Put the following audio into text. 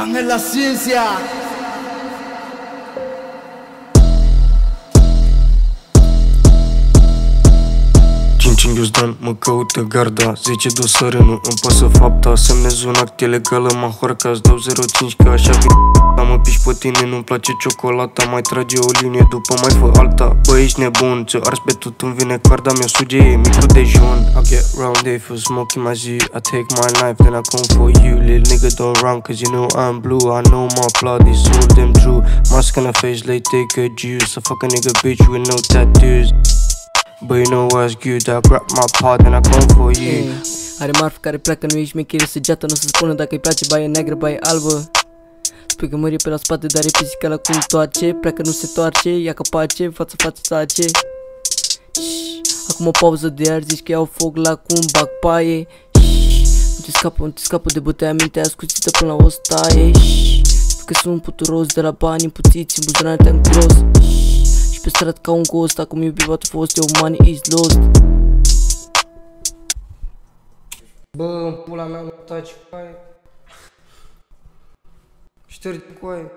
Ángel la ciencia. Cinci în ghiozdan, mă caută garda 10 dosare, nu îmi pasă fapta Semnez un act ilegal în mahorca Îți dau 05 că așa vin Mă piși pe tine, nu-mi place ciocolata Mai trage o linie, după mai fă alta. Bă, ești nebun, ți-o ars pe tot îmi vine carda Mi-o suge, e micul dejun. I get round day for smoking my Z I take my knife, then I come for you Lil nigga don't run, cause you know I'm blue I know my blood is all them true. Mask on the face, like take a juice I fuck a nigga bitch with no tattoos. But you know what's good, I grab my part and I come for you. Ei, Are marfă care pleacă, nu ești mechire Săgeată nu se spune dacă îi place baie neagră, baie albă Spui că mărie pe la spate, dar e pisica la cum toace Pleacă nu se toarce, ia capace, față față tace Shhh, Acum o pauză de aer, zici că iau foc la cum bag paie. Shhh, Nu te scapă, nu te scapă de bătaia mintea ascuțită până la o staie. Shhh, Spui că sunt puturos de la bani împuțiți în buzunar te-am gros. Shhh, Și pe stradă ca un ghost, acum iubi batu fost, eu money is lost. Bă, în pula mea nu taci coaie. Четвердякой